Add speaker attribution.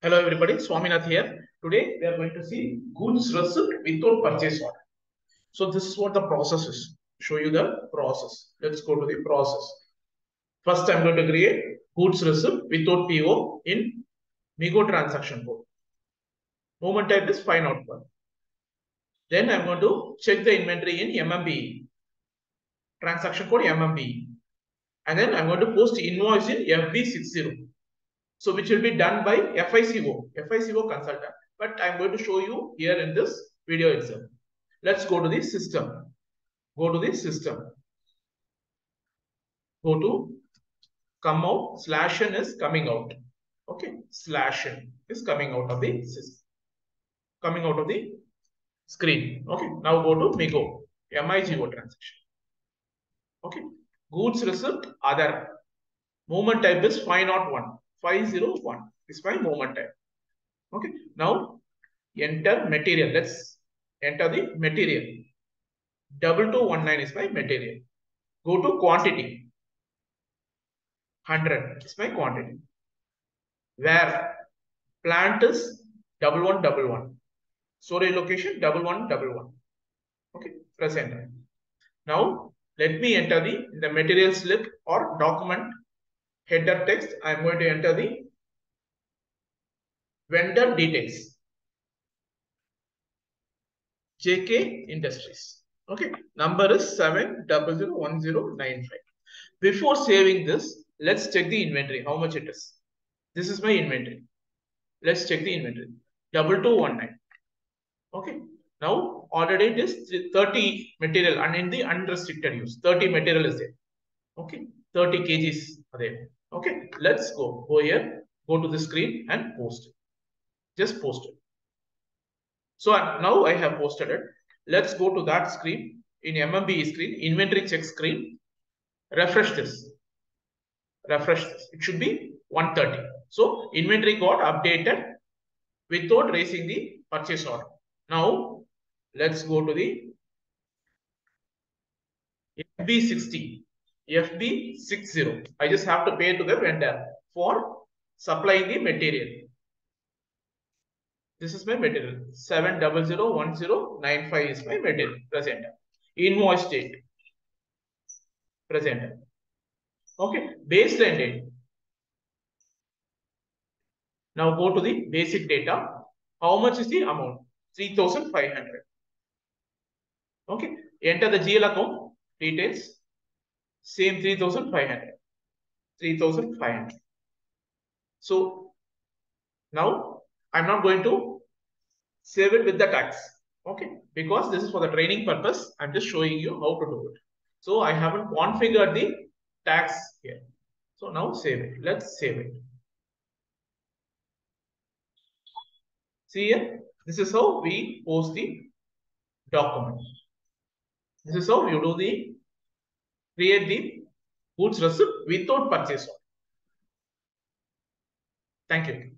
Speaker 1: Hello everybody, Swaminath here. Today we are going to see goods receipt without purchase order. So this is what the process is. Show you the process. Let's go to the process. First I'm going to create goods receipt without PO in Migo transaction code. Moment type is fine output. Then I'm going to check the inventory in MMBE. Transaction code MMBE. And then I'm going to post invoice in FB60. So which will be done by FICO, FICO consultant. But I'm going to show you here in this video itself. Let's go to the system. Go to the system. Go to come out slash n is coming out. Okay, slash n is coming out of the system. Coming out of the screen. Okay, now go to MIGO, MIGO transaction. Okay, goods receipt other. Movement type is 501. 501 is my moment type. Okay. Now enter material. Let's enter the material. Double two one nine is my material. Go to quantity. 100 is my quantity. Where plant is double one double one. Storage location double one double one. Okay. Press enter. Now let me enter the the material slip or document header text, I am going to enter the vendor details. JK Industries. Okay, number is 701095. Before saving this, let's check the inventory, how much it is. This is my inventory. Let's check the inventory. 2219. Okay, now order date is 30 material and in the unrestricted use, 30 material is there. Okay, 30 kgs are there. Okay, let's go. Go here, go to the screen and post it. Just post it. So now I have posted it. Let's go to that screen in MMBE screen, inventory check screen. Refresh this. Refresh this. It should be 130. So inventory got updated without raising the purchase order. Now let's go to the FB60. FB60. I just have to pay to the vendor for supplying the material. This is my material. 7001095 is my material. Present. Invoice date. Present. Okay. Baseline date. Now go to the basic data. How much is the amount? 3500. Okay. Enter the GL account details same 3500 3500 so now i'm not going to save it with the tax. Okay? Because this is for the training purpose i'm just showing you how to do it. So i haven't configured the tax here so now save it. Let's save it. See here? This is how we post the document. This is how you do the create the goods receipt without purchase order. Thank you.